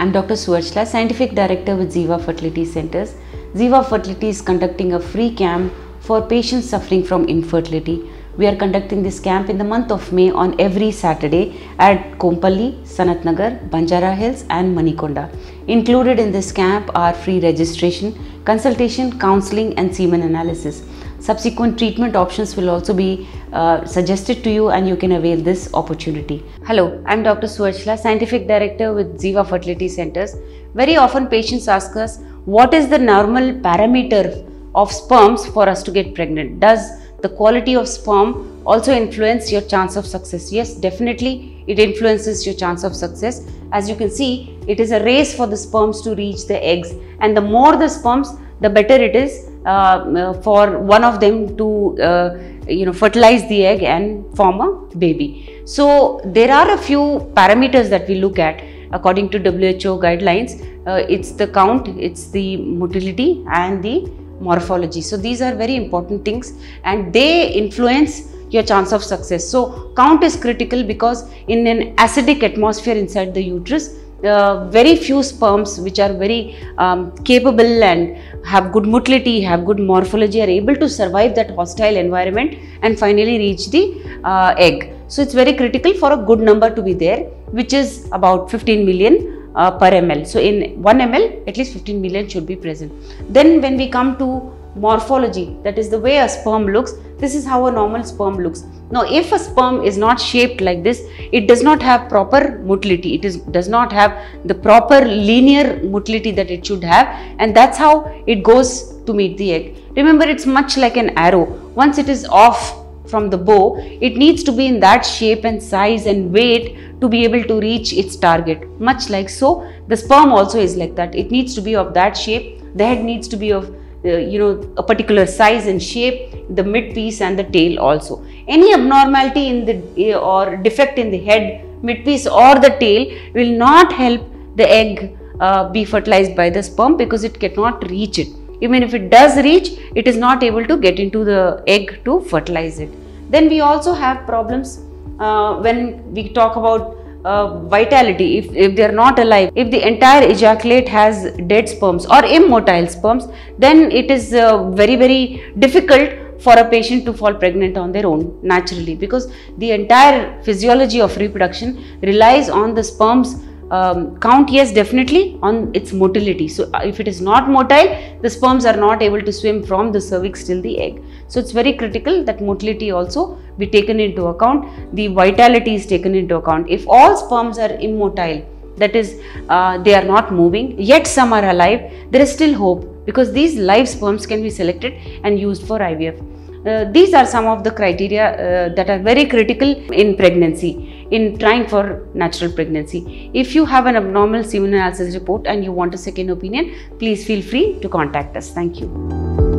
I'm Dr. Suvarchala, Scientific Director with Ziva Fertility Centers. Ziva Fertility is conducting a free camp for patients suffering from infertility. We are conducting this camp in the month of May on every Saturday at Kompalli, Sanat Nagar, Banjara Hills and Manikonda. Included in this camp are free registration, consultation, counseling and semen analysis. Subsequent treatment options will also be uh, suggested to you and you can avail this opportunity. Hello, I'm Dr. Suvarchala, Scientific Director with Ziva Fertility Centers. Very often patients ask us what is the normal parameter of sperms for us to get pregnant? Does the quality of sperm also influence your chance of success? Yes, definitely it influences your chance of success. As you can see, it is a race for the sperms to reach the eggs and the more the sperms, the better it is for one of them to uh, you know fertilize the egg and form a baby. So there are a few parameters that we look at according to WHO guidelines. Uh, it's the count, it's the motility and the morphology. So these are very important things and they influence your chance of success. So count is critical because in an acidic atmosphere inside the uterus, uh, very few sperms which are very um, capable and have good motility, have good morphology are able to survive that hostile environment and finally reach the uh, egg. So it's very critical for a good number to be there which is about 15 million uh, per ml. So in 1 ml at least 15 million should be present. Then when we come to morphology that is the way a sperm looks this is how a normal sperm looks. Now if a sperm is not shaped like this it does not have proper motility. It is does not have the proper linear motility that it should have and that's how it goes to meet the egg. Remember it's much like an arrow. Once it is off from the bow it needs to be in that shape and size and weight to be able to reach its target. Much like so the sperm also is like that. It needs to be of that shape. The head needs to be of you know a particular size and shape the mid piece and the tail also. Any abnormality in the uh, or defect in the head mid piece or the tail will not help the egg uh, be fertilized by the sperm because it cannot reach it. Even if it does reach it is not able to get into the egg to fertilize it. Then we also have problems uh, when we talk about uh, vitality if, if they are not alive if the entire ejaculate has dead sperms or immotile sperms then it is uh, very very difficult for a patient to fall pregnant on their own naturally because the entire physiology of reproduction relies on the sperms um, count yes definitely on its motility. So uh, if it is not motile the sperms are not able to swim from the cervix till the egg so it's very critical that motility also be taken into account the vitality is taken into account if all sperms are immotile that is uh, they are not moving yet some are alive there is still hope because these live sperms can be selected and used for IVF uh, these are some of the criteria uh, that are very critical in pregnancy, in trying for natural pregnancy. If you have an abnormal semen analysis report and you want a second opinion, please feel free to contact us. Thank you.